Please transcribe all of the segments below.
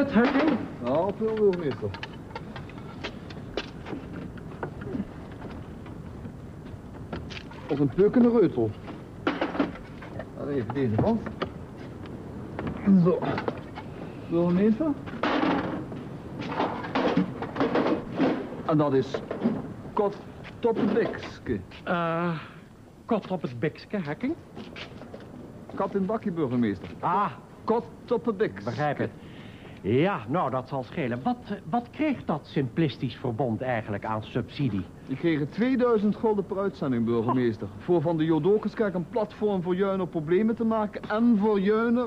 het, Hacking? Nou, veel burgemeester. Als een pukkende reutel. Dan even deze kant. Zo. Burgemeester. En dat is kot toppendekske. Eh, kot op het bekske, Hacking? Kat in bakje, burgemeester. Ah, Kot toppendeks. begrijp het. Ja, nou, dat zal schelen. Wat, eh, wat kreeg dat simplistisch verbond eigenlijk aan subsidie? Die kregen 2000 gulden per uitzending, burgemeester. Voor van de Jodokerskerk een platform voor Juiner problemen te maken... en voor Juiner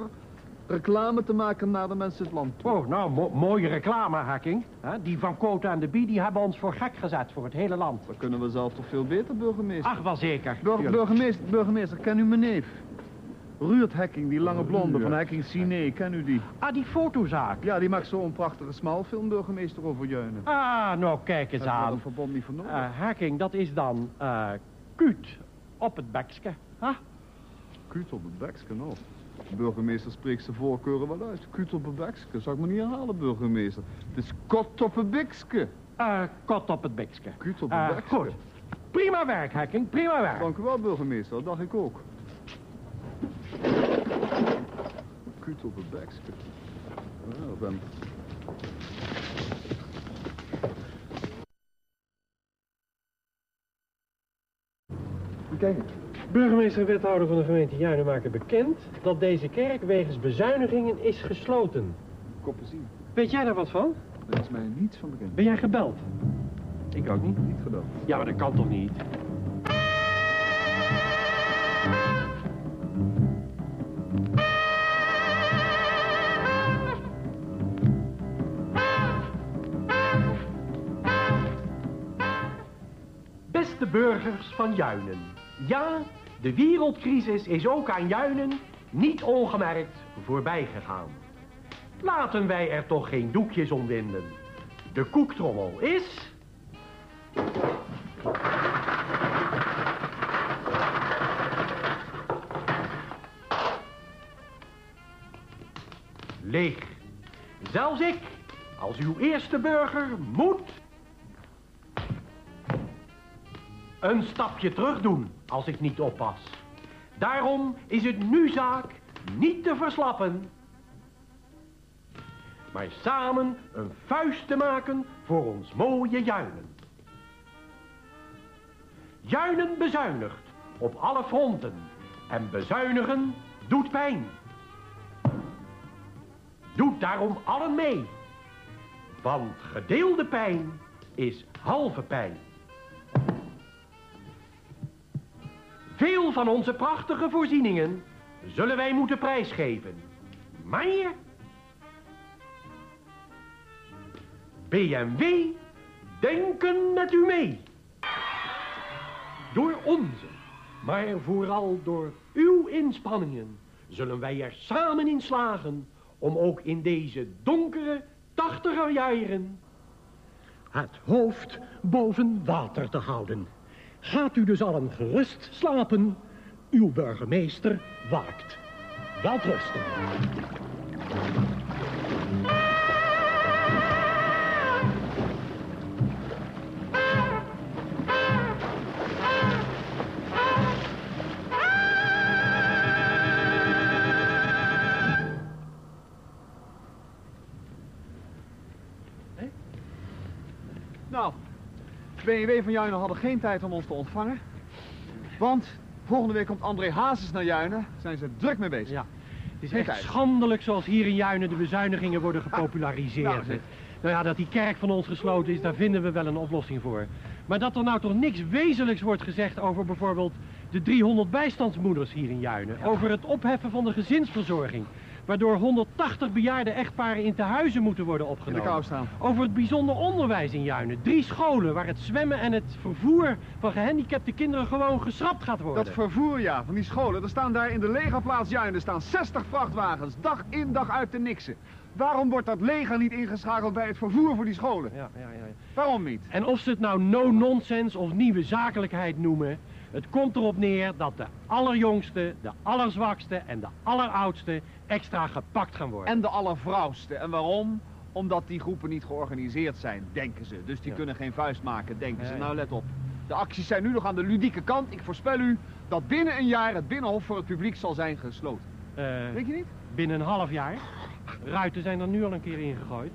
reclame te maken naar de mensen in het land. Oh, nou, mo- mooie reclame, Hacking. Hè, Die van Kota en de Bie, die hebben ons voor gek gezet voor het hele land. Dat kunnen we zelf toch veel beter, burgemeester. Ach, wel zeker. Bur- burgemeester, burgemeester, ken u mijn neef? Ruurt Hekking, die lange blonde van Hekking Cine, ken u die? Ah, die fotozaak. Ja, die maakt zo'n prachtige smalfilm, burgemeester, over Juinen. Ah, nou, kijk eens aan. een verbond niet voor nodig. Eh Hacking, dat is dan eh kuut op het bekske. Huh? Kuut op het bekske, nou. De burgemeester spreekt zijn voorkeuren wel uit. Kuut op het bekske, zou ik me niet herhalen, burgemeester. Het is kot op het bekske. Eh, kot op het bekske. Kuut op het bekske. goed. Prima werk, Hacking, prima werk. Dank u wel, burgemeester, dat dacht ik ook. Kuut op het bekske. Ja, ben... Kijk, Burgemeester en wethouder van de gemeente Juinen maken bekend dat deze kerk wegens bezuinigingen is gesloten. koppen zien. Weet jij daar wat van? Er is mij niets van bekend. Ben jij gebeld? Ik ook niet. Niet gedaan. Ja, maar dat kan toch niet? Beste burgers van Juinen. Ja, de wereldcrisis is ook aan Juinen niet ongemerkt voorbij gegaan. Laten wij er toch geen doekjes om winden. De koektrommel is... Leeg. Zelfs ik, als uw eerste burger, moet... een stapje terug doen als ik niet oppas. Daarom is het nu zaak niet te verslappen, maar samen een vuist te maken voor ons mooie Juinen. Juinen bezuinigt op alle fronten en bezuinigen doet pijn. Doet daarom allen mee, want gedeelde pijn is halve pijn. Veel van onze prachtige voorzieningen zullen wij moeten prijsgeven. Maar BMW denken met u mee. Door onze, maar vooral door uw inspanningen zullen wij er samen in slagen om ook in deze donkere tachtiger jaren het hoofd boven water te houden. Gaat u dus allen gerust slapen, uw burgemeester waakt. Welterusten. Nou, BMW van Juinen hadden geen tijd om ons te ontvangen. Want volgende week komt André Hazes naar Juinen. Zijn ze druk mee bezig. Ja, het is echt tijd. schandelijk zoals hier in Juinen de bezuinigingen worden gepopulariseerd. nou, nou ja, dat die kerk van ons gesloten is, daar vinden we wel een oplossing voor. Maar dat er nou toch niks wezenlijks wordt gezegd over bijvoorbeeld de 300 bijstandsmoeders hier in Juinen. Over het opheffen van de gezinsverzorging. Waardoor 180 bejaarde echtparen in tehuizen moeten worden In de opgenomen. kou staan. Over het bijzonder onderwijs in Juinen. Drie scholen waar het zwemmen en het vervoer van gehandicapte kinderen gewoon geschrapt gaat worden. Dat vervoer, ja, van die scholen. Er staan daar in de legerplaats Juinen staan 60 vrachtwagens. Dag in dag uit te niksen. Waarom wordt dat leger niet ingeschakeld bij het vervoer voor die scholen? Ja, ja, ja. Waarom niet? En of ze het nou no-nonsense of nieuwe zakelijkheid noemen... Het komt erop neer dat de allerjongste, de allerzwakste en de alleroudste extra gepakt gaan worden. En de allervrouwste. En waarom? Omdat die groepen niet georganiseerd zijn, denken ze. Dus die Ja. kunnen geen vuist maken, denken Ja, ze. Nou, let op. De acties zijn nu nog aan de ludieke kant. Ik voorspel u dat binnen een jaar het Binnenhof voor het publiek zal zijn gesloten. Eh, Denk je niet? binnen een half jaar. Ruiten zijn er nu al een keer ingegooid.